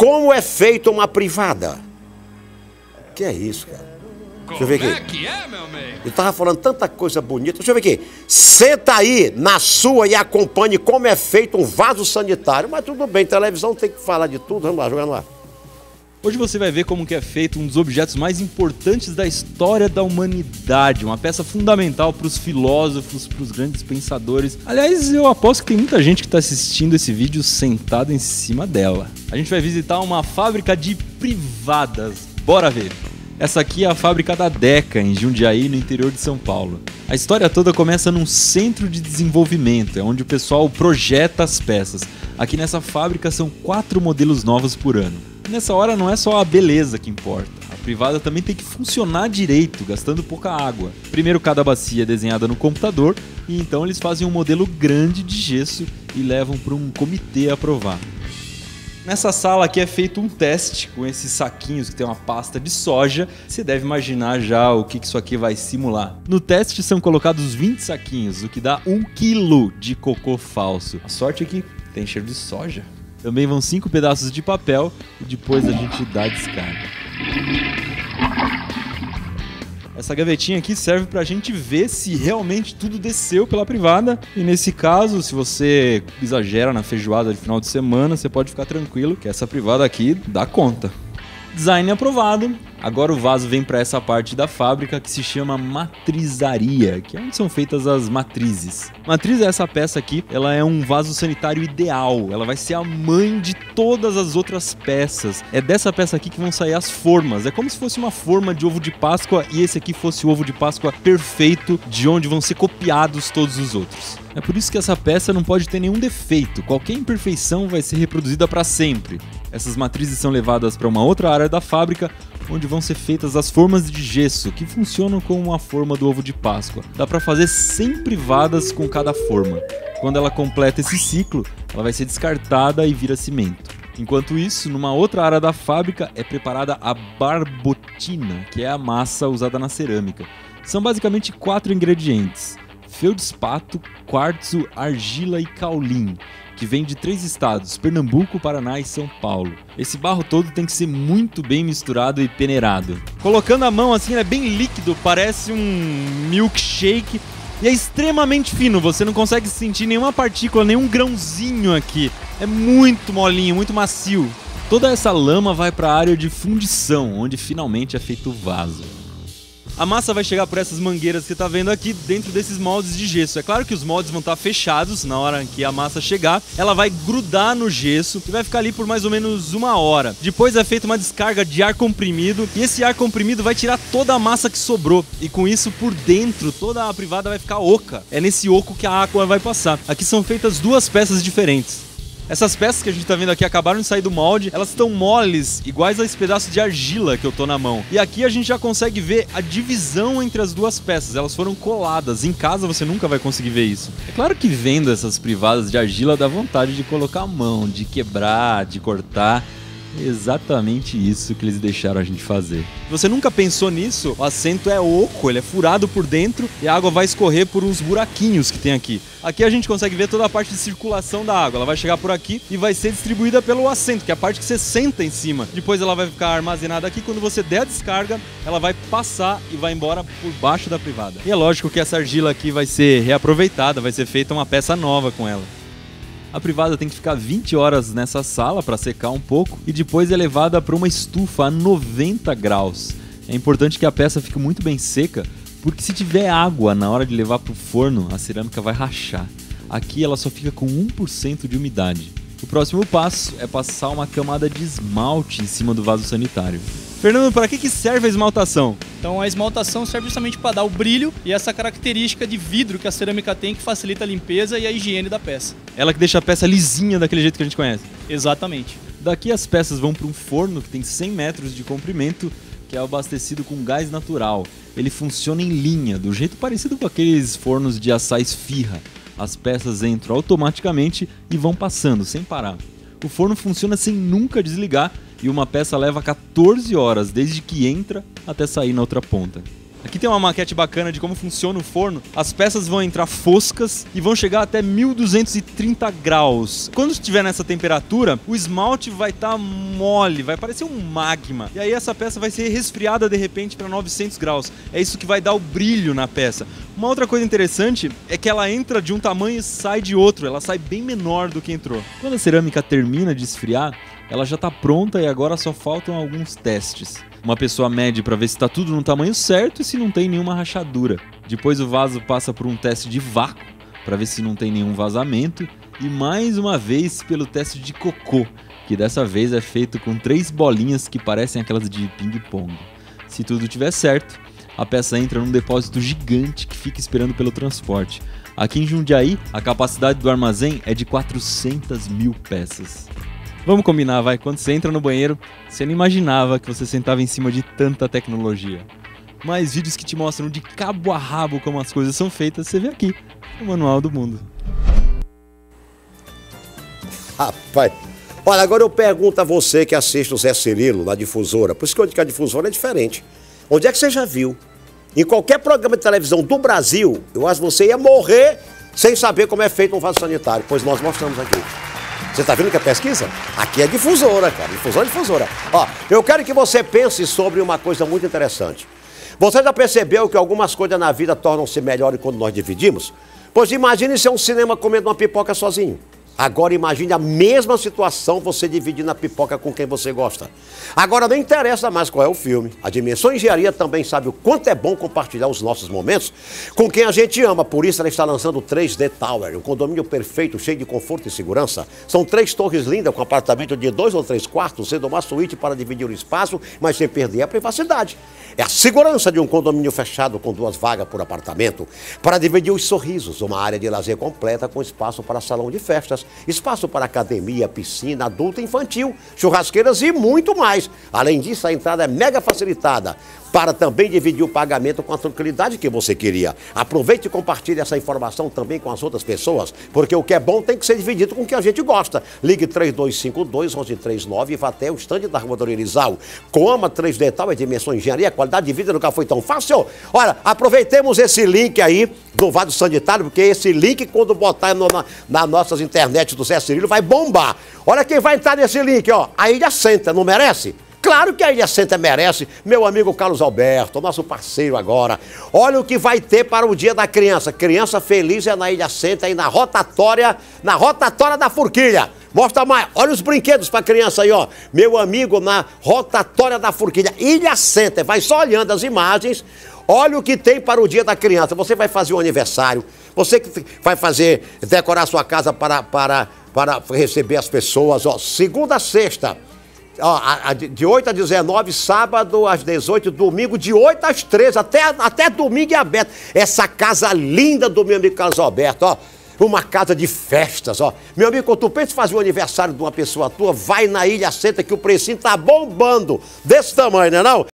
como é feita uma privada. Que é isso, cara? Deixa eu ver Como aqui. é que é, meu amigo? Eu tava falando tanta coisa bonita. Deixa eu ver aqui. Senta aí na sua e acompanhe como é feito um vaso sanitário. Mas tudo bem, televisão tem que falar de tudo. Vamos lá, joga no ar. Hoje você vai ver como que é feito um dos objetos mais importantes da história da humanidade, uma peça fundamental para os filósofos, para os grandes pensadores. Aliás, eu aposto que tem muita gente que está assistindo esse vídeo sentado em cima dela. A gente vai visitar uma fábrica de privadas. Bora ver! Essa aqui é a fábrica da Deca, em Jundiaí, no interior de São Paulo. A história toda começa num centro de desenvolvimento, é onde o pessoal projeta as peças. Aqui nessa fábrica são quatro modelos novos por ano. Nessa hora não é só a beleza que importa. A privada também tem que funcionar direito, gastando pouca água. Primeiro cada bacia é desenhada no computador e então eles fazem um modelo grande de gesso e levam para um comitê aprovar. Nessa sala aqui é feito um teste com esses saquinhos que tem uma pasta de soja. Você deve imaginar já o que isso aqui vai simular. No teste são colocados 20 saquinhos, o que dá 1 quilo de cocô falso. A sorte é que tem cheiro de soja. Também vão 5 pedaços de papel e depois a gente dá a descarga. Essa gavetinha aqui serve pra gente ver se realmente tudo desceu pela privada. E nesse caso, se você exagera na feijoada de final de semana, você pode ficar tranquilo que essa privada aqui dá conta. Design aprovado. Agora o vaso vem para essa parte da fábrica que se chama matrizaria, que é onde são feitas as matrizes. Matriz é essa peça aqui, ela é um vaso sanitário ideal, ela vai ser a mãe de todas as outras peças. É dessa peça aqui que vão sair as formas. É como se fosse uma forma de ovo de Páscoa e esse aqui fosse o ovo de Páscoa perfeito, de onde vão ser copiados todos os outros. É por isso que essa peça não pode ter nenhum defeito. Qualquer imperfeição vai ser reproduzida para sempre. Essas matrizes são levadas para uma outra área da fábrica, onde vão ser feitas as formas de gesso, que funcionam como a forma do ovo de Páscoa. Dá para fazer 100 privadas com cada forma. Quando ela completa esse ciclo, ela vai ser descartada e vira cimento. Enquanto isso, numa outra área da fábrica é preparada a barbotina, que é a massa usada na cerâmica. São basicamente quatro ingredientes: feldspato, quartzo, argila e caulim, que vem de três estados: Pernambuco, Paraná e São Paulo. Esse barro todo tem que ser muito bem misturado e peneirado. Colocando a mão assim, ele é bem líquido, parece um milkshake. E é extremamente fino, você não consegue sentir nenhuma partícula, nenhum grãozinho aqui. É muito molinho, muito macio. Toda essa lama vai para a área de fundição, onde finalmente é feito o vaso. A massa vai chegar por essas mangueiras que você está vendo aqui dentro desses moldes de gesso. É claro que os moldes vão estar fechados na hora que a massa chegar. Ela vai grudar no gesso e vai ficar ali por mais ou menos uma hora. Depois é feita uma descarga de ar comprimido e esse ar comprimido vai tirar toda a massa que sobrou. E com isso por dentro toda a privada vai ficar oca. É nesse oco que a água vai passar. Aqui são feitas duas peças diferentes. Essas peças que a gente tá vendo aqui acabaram de sair do molde, elas estão moles, iguais a esse pedaço de argila que eu tô na mão. E aqui a gente já consegue ver a divisão entre as duas peças, elas foram coladas. Em casa você nunca vai conseguir ver isso. É claro que vendo essas privadas de argila dá vontade de colocar a mão, de quebrar, de cortar. Exatamente isso que eles deixaram a gente fazer. Você nunca pensou nisso, o assento é oco, ele é furado por dentro e a água vai escorrer por uns buraquinhos que tem aqui. Aqui a gente consegue ver toda a parte de circulação da água. Ela vai chegar por aqui e vai ser distribuída pelo assento, que é a parte que você senta em cima. Depois ela vai ficar armazenada aqui. Quando você der a descarga, ela vai passar e vai embora por baixo da privada. E é lógico que essa argila aqui vai ser reaproveitada, vai ser feita uma peça nova com ela. A privada tem que ficar 20 horas nessa sala para secar um pouco e depois é levada para uma estufa a 90 graus. É importante que a peça fique muito bem seca, porque se tiver água na hora de levar para o forno, a cerâmica vai rachar. Aqui ela só fica com 1% de umidade. O próximo passo é passar uma camada de esmalte em cima do vaso sanitário. Fernando, para que, que serve a esmaltação? Então a esmaltação serve justamente para dar o brilho e essa característica de vidro que a cerâmica tem que facilita a limpeza e a higiene da peça. Ela que deixa a peça lisinha daquele jeito que a gente conhece. Exatamente. Daqui as peças vão para um forno que tem 100 metros de comprimento, que é abastecido com gás natural. Ele funciona em linha, do jeito parecido com aqueles fornos de assar esfirra. As peças entram automaticamente e vão passando sem parar. O forno funciona sem nunca desligar e uma peça leva 14 horas desde que entra até sair na outra ponta. Aqui tem uma maquete bacana de como funciona o forno. As peças vão entrar foscas e vão chegar até 1230 graus. Quando estiver nessa temperatura, o esmalte vai estar tá mole, vai parecer um magma. E aí essa peça vai ser resfriada de repente para 900 graus. É isso que vai dar o brilho na peça. Uma outra coisa interessante é que ela entra de um tamanho e sai de outro. Ela sai bem menor do que entrou. Quando a cerâmica termina de esfriar, ela já está pronta e agora só faltam alguns testes. Uma pessoa mede para ver se está tudo no tamanho certo e se não tem nenhuma rachadura. Depois o vaso passa por um teste de vácuo para ver se não tem nenhum vazamento e mais uma vez pelo teste de cocô, que dessa vez é feito com três bolinhas que parecem aquelas de ping-pong. Se tudo estiver certo, a peça entra num depósito gigante que fica esperando pelo transporte. Aqui em Jundiaí, a capacidade do armazém é de 400 mil peças. Vamos combinar, vai. Quando você entra no banheiro, você não imaginava que você sentava em cima de tanta tecnologia. Mais vídeos que te mostram de cabo a rabo como as coisas são feitas, você vê aqui, no Manual do Mundo. Rapaz, olha, agora eu pergunto a você que assiste o Zé Cirilo na difusora, por isso que eu digo que a difusora é diferente. Onde é que você já viu? Em qualquer programa de televisão do Brasil, eu acho que você ia morrer sem saber como é feito um vaso sanitário, pois nós mostramos aqui. Você está vendo que é pesquisa? Aqui é difusora, cara. Difusora, difusora. Ó, eu quero que você pense sobre uma coisa muito interessante. Você já percebeu que algumas coisas na vida tornam-se melhores quando nós dividimos? Pois imagine ser um cinema comendo uma pipoca sozinho. Agora imagine a mesma situação você dividindo a pipoca com quem você gosta. Agora não interessa mais qual é o filme. A Dimensão Engenharia também sabe o quanto é bom compartilhar os nossos momentos com quem a gente ama. Por isso ela está lançando o 3D Tower, um condomínio perfeito, cheio de conforto e segurança. São três torres lindas com apartamento de dois ou três quartos, sendo uma suíte para dividir o espaço, mas sem perder a privacidade. É a segurança de um condomínio fechado com duas vagas por apartamento para dividir os sorrisos, uma área de lazer completa com espaço para salão de festas espaço para academia, piscina, adulta, infantil, churrasqueiras e muito mais. Além disso, a entrada é mega facilitada para também dividir o pagamento com a tranquilidade que você queria. Aproveite e compartilhe essa informação também com as outras pessoas, porque o que é bom tem que ser dividido com o que a gente gosta. Ligue 3252-1139 e vá até o estande da Rua Dorizal. Coma 3D Tal é dimensão engenharia, qualidade de vida nunca foi tão fácil. Olha, aproveitemos esse link aí do Vado Sanitário, porque esse link, quando botar no, na, nas nossas internet do Zé Cirilo, vai bombar. Olha quem vai entrar nesse link, ó. A Ilha Senta, não merece? Claro que a Ilha Santa merece, meu amigo Carlos Alberto, nosso parceiro agora. Olha o que vai ter para o Dia da Criança. Criança feliz é na Ilha Santa e na rotatória, na rotatória da Forquilha. Mostra mais, olha os brinquedos para criança aí, ó. Meu amigo, na rotatória da Forquilha, Ilha Santa, vai só olhando as imagens. Olha o que tem para o Dia da Criança. Você vai fazer um aniversário, você que vai fazer, decorar sua casa para, para, para receber as pessoas, ó. Segunda sexta ó, de 8 a 19, sábado às 18, domingo de 8 às 13, até, até domingo é aberto. Essa casa linda do meu amigo Carlos Alberto, ó. Uma casa de festas, ó. Meu amigo, quando tu pensa fazer o aniversário de uma pessoa tua, vai na Ilha Senta que o precinho tá bombando. Desse tamanho, né não?